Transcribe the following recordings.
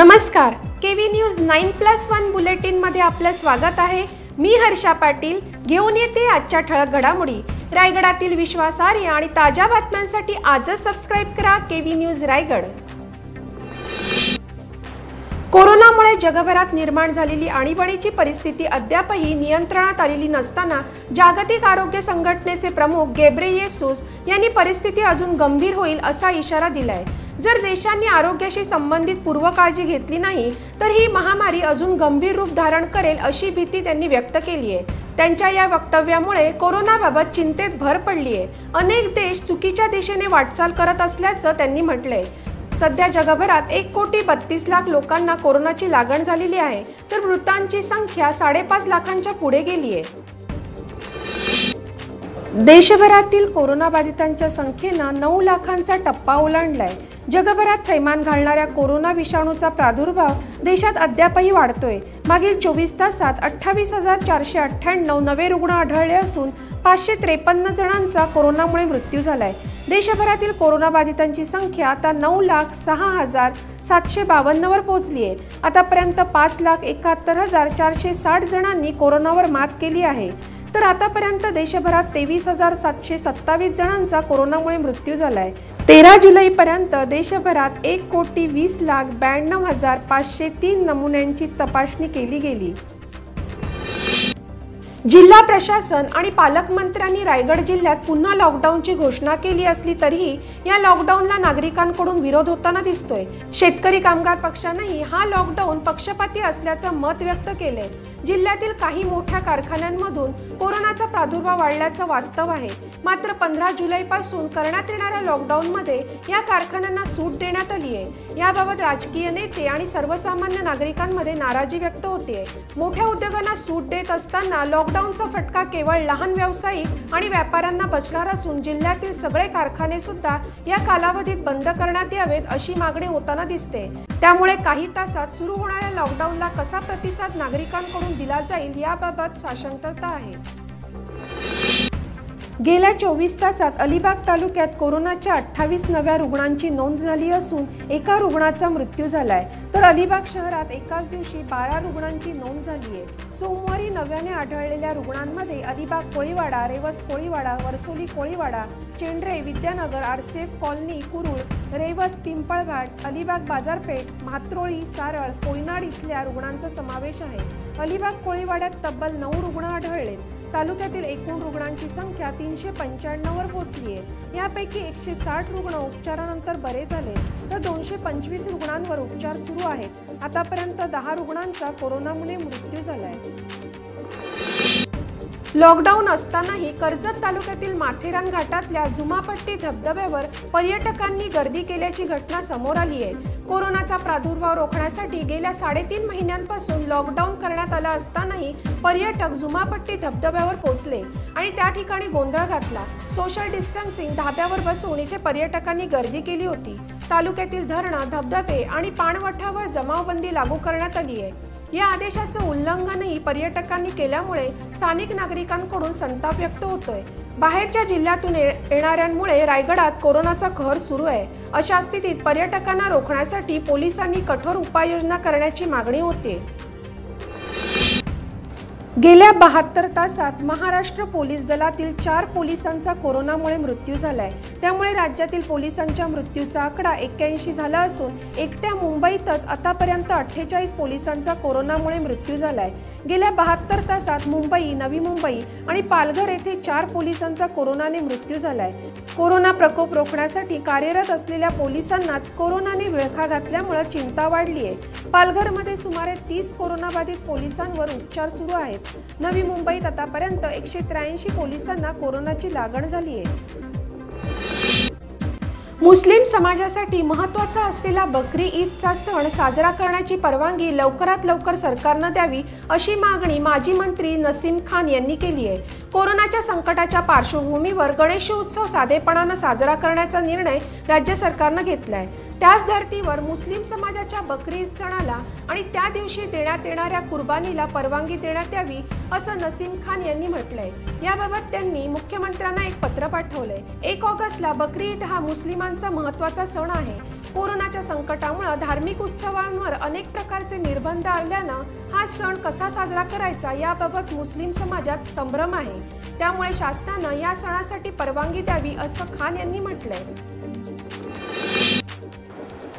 नमस्कार. K V news nine plus one बुलेटिनमध्ये आपलं स्वागत आहे. मी हर्षा पाटील. घेऊन येते आजच्या ठळक घडामोडी. रायगडातील विश्वासार्ह आणि ताज्या बातम्यांसाठी आजच सबस्क्राईब करा के व्ही न्यूज रायगड. कोरोनामुळे जगभरात निर्माण झालेली आणीबाणीची परिस्थिती अद्यापही नियंत्रणात आलेली नसताना जागतिक आरोग्य संघटनेचे प्रमुख गेब्रेयेसूस यांनी परिस्थिती अजून गंभीर होईल असा इशारा दिलाय. जर देशांनी आरोग्याशी संबंधित पूर्वकाळजी घेतली नाही तर ही महामारी अजून गंभीर रूप धारण करेल अशी भीती त्यांनी व्यक्त केली आहे त्यांच्या या वक्तव्यामुळे कोरोनाबाबत चिंतेत भर पडली आहे अनेक देश चुकीच्या दिशेने वाटचाल करत असल्याचं त्यांनी म्हटलंय. सध्या जगभरात एक कोटी बत्तीस लाख लोकांना कोरोनाची लागण झालेली आहे तर मृतांची संख्या साडेपाच लाखांच्या पुढे गेली आहे देशभरातील कोरोनाबाधितांच्या संख्येनं नऊ लाखांचा टप्पा ओलांडलाय. जगभरात थैमान घालणाऱ्या कोरोना विषाणूचा प्रादुर्भाव देशात अद्यापही वाढतोय. मागील चोवीस तासात अठ्ठावीस हजार चारशे अठ्ठ्याण्णव नवे रुग्ण आढळले असून पाचशे त्रेपन्न जणांचा कोरोनामुळे मृत्यू झालाय. देशभरातील कोरोनाबाधितांची संख्या आता नऊ लाख सहा हजार सातशे बावन्नवर पोहोचली आहे. आतापर्यंत पाच लाख एकाहत्तर हजार चारशे साठ जणांनी कोरोनावर मात केली आहे. तर आतापर्यंत देशभरात तेवीस हजार सातशे सत्तावीस जणांचा कोरोनामुळे मृत्यू झालाय. तेरा जुलैपर्यंत देशभरात एक कोटी वीस लाख ब्याण्णव हजार पाचशे तीन नमुन्यांची तपासणी केली गेली. जिल्हा प्रशासन आणि पालकमंत्र्यांनी रायगड जिल्ह्यात पुन्हा लॉकडाऊनची घोषणा केली असली तरीही या लॉकडाऊनला नागरिकांकडून विरोध होताना दिसतोय. शेतकरी कामगार पक्षानंही हा लॉकडाऊन पक्षपाती असल्याचं मत व्यक्त केलंय. जिल्ह्यातील काही मोठ्या कारखान्यांमधून कोरोनाचा प्रादुर्भाव वाढल्याचं वास्तव आहे. मात्र पंधरा जुलैपासून करण्यात येणाऱ्या लॉकडाऊनमध्ये या कारखान्यांना सूट देण्यात आली आहे. याबाबत राजकीय नेते आणि सर्वसामान्य नागरिकांमध्ये नाराजी व्यक्त होते मोठ्या उद्योगांना सूट देत असताना लॉकडाऊनचा फटका केवळ लहान व्यावसायिक आणि व्यापाऱ्यांना बसणार असून जिल्ह्यातील सगळे कारखाने सुद्धा या कालावधीत बंद करण्यात यावेत अशी मागणी होताना दिसते. त्यामुळे काही तासात सुरू होणाऱ्या लॉकडाऊनला कसा प्रतिसाद नागरिकांकडून दिला जाईल याबाबत साशंकता आहे. गेल्या चोवीस तासात अलिबाग तालुक्यात कोरोनाच्या अठ्ठावीस नव्या रुग्णांची नोंद झाली असून एका रुग्णाचा मृत्यू झालाय. तर अलिबाग शहरात एकाच दिवशी बारा रुग्णांची नोंद झाली आहे. सोमवारी नव्याने आढळलेल्या रुग्णांमध्ये अलिबाग कोळीवाडा रेवस कोळीवाडा वरसोली कोळीवाडा चेंड्रे विद्यानगर आरसेफ कॉलनी कुरुळ रेवस पिंपळघाट अलिबाग बाजारपेठ म्हात्रोळी सारळ कोयनाड इथल्या रुग्णांचा समावेश आहे. अलिबाग कोळीवाड्यात तब्बल नऊ रुग्ण आढळले. तालुक्यातील एकूण रुग्णांची संख्या तीनशे पंच्याण्णववर पोहोचली आहे यापैकी एकशे साठ रुग्ण उपचारानंतर बरे झाले तर दोनशे पंचवीस रुग्णांवर उपचार सुरू आहेत. आतापर्यंत दहा रुग्णांचा कोरोनामुळे मृत्यू झाला आहे लॉकडाऊन असतानाही कर्जत तालुक्यातील माथेरान घाटातल्या झुमापट्टी धबधब्यावर पर्यटकांनी गर्दी केल्याची घटना समोर आली आहे. कोरोनाचा प्रादुर्भाव रोखण्यासाठी गेल्या साडेतीन महिन्यांपासून लॉकडाऊन करण्यात आला असतानाही पर्यटक झुमापट्टी धबधब्यावर पोहोचले आणि त्या ठिकाणी गोंधळ घातला. सोशल डिस्टन्सिंग धाब्यावर बसून इथे पर्यटकांनी गर्दी केली होती. तालुक्यातील धरणं धबधबे आणि पाणवठावर जमावबंदी लागू करण्यात आली आहे. या आदेशाचं उल्लंघनही पर्यटकांनी केल्यामुळे स्थानिक नागरिकांकडून संताप व्यक्त होतोय. बाहेरच्या जिल्ह्यातून येणाऱ्यांमुळे रायगडात कोरोनाचा कहर सुरू आहे. अशा स्थितीत पर्यटकांना रोखण्यासाठी पोलिसांनी कठोर उपाययोजना करण्याची मागणी होते गेल्या बहात्तर तासात महाराष्ट्र पोलीस दलातील चार पोलिसांचा कोरोनामुळे मृत्यू झालाय. त्यामुळे राज्यातील पोलिसांच्या मृत्यूचा आकडा एक्क्याऐंशी झाला असून एकट्या मुंबईतच आतापर्यंत अठ्ठेचाळीस पोलिसांचा कोरोनामुळे मृत्यू झालाय. गेल्या बहात्तर तासात मुंबई नवी मुंबई आणि पालघर येथे चार पोलिसांचा कोरोनाने मृत्यू झालाय. कोरोना प्रकोप रोखण्यासाठी कार्यरत असलेल्या पोलिसांनाच कोरोनाने विळखा घातल्यामुळे चिंता वाढली आहे पालघरमध्ये सुमारे तीस कोरोनाबाधित पोलिसांवर उपचार सुरू आहेत. नवी मुंबईत आतापर्यंत एकशे त्र्याऐंशी पोलिसांना कोरोनाची लागण झाली आहे. मुस्लिम समाजासाठी महत्त्वाचा असलेला बकरी ईदचा सण साजरा करण्याची परवानगी लवकरात लवकर सरकारनं द्यावी अशी मागणी माजी मंत्री नसीम खान यांनी केली आहे. कोरोनाच्या संकटाच्या पार्श्वभूमीवर गणेशोत्सव साधेपणानं साजरा करण्याचा निर्णय राज्य सरकारनं घेतलाय. त्याच धर्तीवर मुस्लिम समाजाच्या बकरी सणाला आणि त्या दिवशी देण्यात येणाऱ्या कुर्बानीला परवानगी देण्यात यावी असं नसीम खान यांनी म्हटलंय. याबाबत त्यांनी मुख्यमंत्र्यांना एक पत्र पाठवलंय. एक ऑगस्टला बकरी ईद हा मुस्लिमांचा महत्त्वाचा सण आहे. कोरोनाच्या संकटामुळे धार्मिक उत्सवांवर अनेक प्रकारचे निर्बंध आल्यानं हा सण कसा साजरा करायचा याबाबत मुस्लिम समाजात संभ्रम आहे. त्यामुळे शासनानं या सणासाठी परवानगी द्यावी असं खान यांनी म्हटलंय.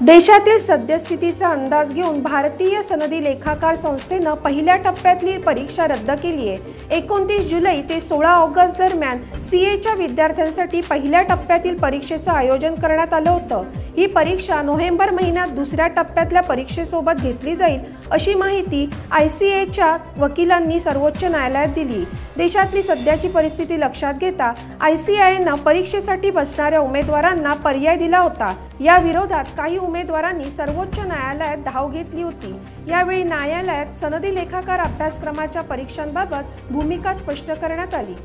देशातील सद्यस्थितीचा अंदाज घेऊन भारतीय सनदी लेखाकार संस्थेनं पहिल्या टप्प्यातली परीक्षा रद्द केली आहे. एकोणतीस जुलै ते सोळा ऑगस्ट दरम्यान सी एच्या विद्यार्थ्यांसाठी पहिल्या टप्प्यातील परीक्षेचं आयोजन करण्यात आलं होतं. ही परीक्षा नोव्हेंबर महिन्यात दुसऱ्या टप्प्यातल्या परीक्षेसोबत घेतली जाईल अशी माहिती आय सी एच्या वकिलांनी सर्वोच्च न्यायालयात दिली. देशातली सध्याची परिस्थिती लक्षात घेता आय सी आयनं परीक्षेसाठी बसणाऱ्या उमेदवारांना पर्याय दिला होता. या विरोधात काही उमेदवारांनी सर्वोच्च न्यायालयात धाव घेतली होती. यावेळी न्यायालयात सनदी लेखाकार अभ्यासक्रमाच्या परीक्षांबाबत भूमिका स्पष्ट करण्यात आली.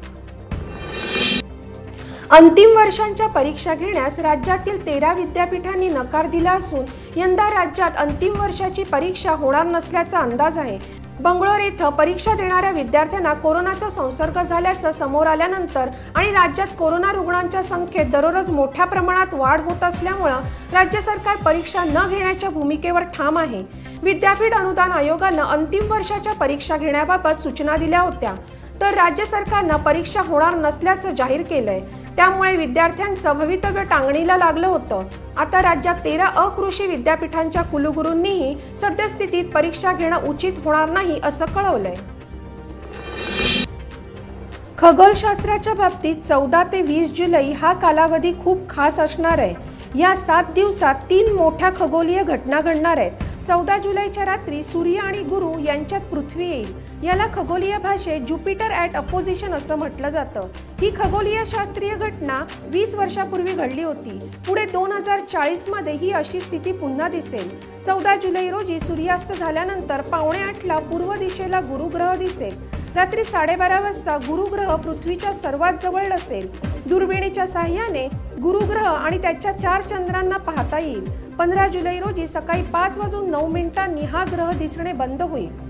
अंतिम वर्षांच्या परीक्षा घेण्यास राज्यातील तेरा विद्यापीठांनी नकार दिला असून यंदा राज्यात अंतिम वर्षाची परीक्षा होणार नसल्याचा अंदाज आहे. बंगळूर इथं परीक्षा देणाऱ्या विद्यार्थ्यांना कोरोनाचा संसर्ग झाल्याचं समोर आल्यानंतर आणि राज्यात कोरोना रुग्णांच्या संख्येत दररोज मोठ्या प्रमाणात वाढ होत असल्यामुळं राज्य सरकार परीक्षा न घेण्याच्या भूमिकेवर ठाम आहे. विद्यापीठ अनुदान आयोगानं अंतिम वर्षाच्या परीक्षा घेण्याबाबत सूचना दिल्या होत्या. तर राज्य सरकारनं परीक्षा होणार नसल्याचं जाहीर केलंय. त्यामुळे विद्यार्थ्यांचं भवितव्य टांगणीला लागलं होतं. आता राज्यात तेरा अकृषी विद्यापीठांच्या कुलगुरूंनीही सद्यस्थितीत परीक्षा घेणं उचित होणार नाही असं कळवलंय. खगोलशास्त्राच्या बाबतीत चौदा ते वीस जुलै हा कालावधी खूप खास असणार आहे. या सात दिवसात तीन मोठ्या खगोलीय घटना घडणार आहेत. चौदा जुलैच्या रात्री सूर्य आणि गुरु यांच्यात पृथ्वी येईल. याला खगोलीय भाषेत ज्युपिटर ॲट अपोजिशन असं म्हटलं जातं. ही खगोलीय शास्त्रीय घटना वीस वर्षापूर्वी घडली होती. पुढे दोन हजार चाळीसमध्ये ही अशी स्थिती पुन्हा दिसेल. चौदा जुलै रोजी सूर्यास्त झाल्यानंतर पावणे आठला पूर्व दिशेला गुरुग्रह दिसेल. रात्री साडेबारा वाजता गुरुग्रह पृथ्वीच्या सर्वात जवळ असेल. दुर्बिणीच्या साह्याने गुरुग्रह आणि त्याच्या चार चंद्रांना पाहता येईल. पंधरा जुलै रोजी सकाळी पाच वाजून नऊ मिनिटांनी हा ग्रह दिसणे बंद होईल.